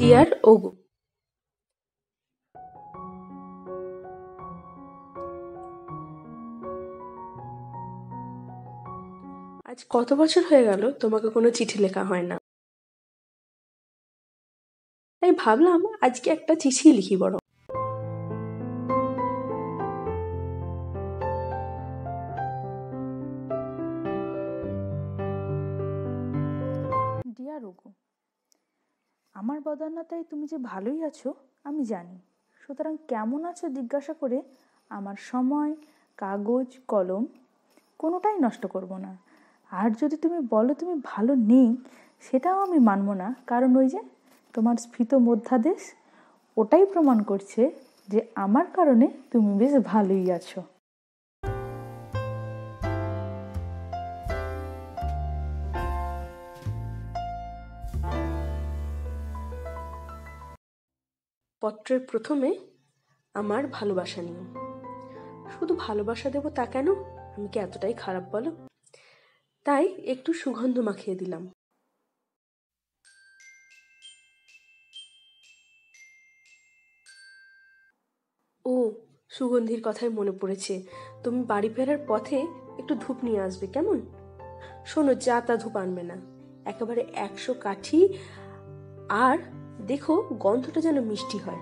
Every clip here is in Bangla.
ডিয়ার ওগো। আজ কত বছর হয়ে গেল তোমাকে কোনো চিঠি লেখা হয় না। তাই ভাবলাম আজকে একটা চিঠি লিখি বড় আমার বদান্যতায় তুমি যে ভালোই আছো, আমি জানি। সুতরাং কেমন আছো জিজ্ঞাসা করে আমার সময়, কাগজ, কলম কোনোটাই নষ্ট করব না। আর যদি তুমি বলো তুমি ভালো নেই, সেটাও আমি মানব না। কারণ ওই যে তোমার স্ফীত মধ্যাদেশ, ওটাই প্রমাণ করছে যে আমার কারণে তুমি বেশ ভালোই আছো। পত্রের প্রথমে আমার ভালোবাসা নিও। শুধু ভালোবাসা দেবো তা কেন? আমি কি এতটাই খারাপ বলো? তাই একটু সুগন্ধ মাখিয়ে দিলাম। ও, সুগন্ধির কথাই মনে পড়েছে। তুমি বাড়ি ফেরার পথে একটু ধূপ নিয়ে আসবে, কেমন? শোনো, যা তা ধূপ আনবে না। একেবারে একশো কাঠি আর দেখো গন্ধটা যেন মিষ্টি হয়।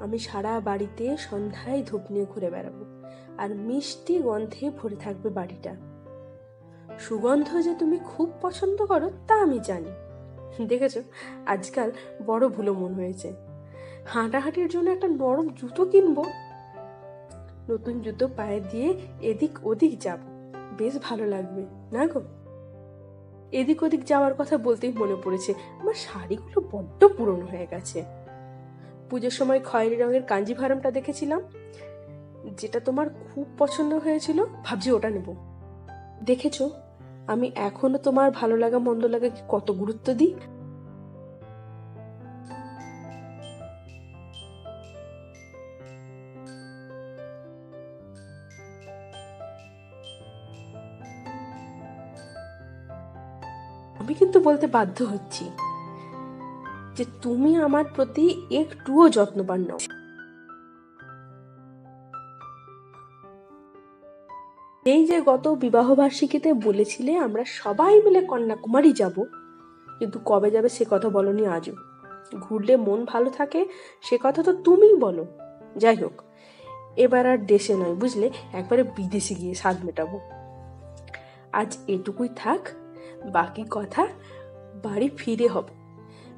আমি সারা বাড়িতে সন্ধ্যায় ধূপ নিয়ে ঘুরে বেড়াবো আর মিষ্টি গন্ধে ভরে থাকবে বাড়িটা। সুগন্ধ যে তুমি খুব পছন্দ করো তা আমি জানি। দেখেছ? আজকাল বড় ভুলো মন হয়েছে। হাঁটাহাঁটির জন্য একটা নরম জুতো কিনবো। নতুন জুতো পায়ে দিয়ে এদিক ওদিক যাব। বেশ ভালো লাগবে, না গো? এদিক ওদিক যাওয়ার কথা বলতেই মনে পড়েছে, আমার শাড়িগুলো বড্ড পুরনো হয়ে গেছে। পুজোর সময় খয়েরি রঙের কাঞ্জি ভারমটা দেখেছিলাম? যেটা তোমার খুব পছন্দ হয়েছিল, ভাবছি ওটা নেব। দেখেছ? আমি এখনও তোমার ভালো লাগা, মন্দ লাগাকে কত গুরুত্ব দিই? আমি কিন্তু বলতে বাধ্য হচ্ছি যে তুমি আমার প্রতি একটুও যত্নবান নও। এই যে গত বিবাহ বার্ষিকীতে বলেছিলে আমরা সবাই মিলে কন্যাকুমারী যাব, কিন্তু কবে যাবে সে কথা বলনি আজও। ঘুরলে মন ভালো থাকে, সে কথা তো তুমিই বলো। যাই হোক, এবার আর দেশে নয়, বুঝলে? একবারে বিদেশে গিয়ে স্বাদ মেটাবো। আজ এটুকুই থাক বাকি কথা বাড়ি ফিরে হবে।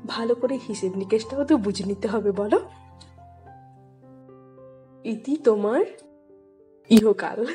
ভালো করে হিসেব নিকেশটাও তো বুঝে নিতে হবে, বলো। ইতি তোমার ইহকাল।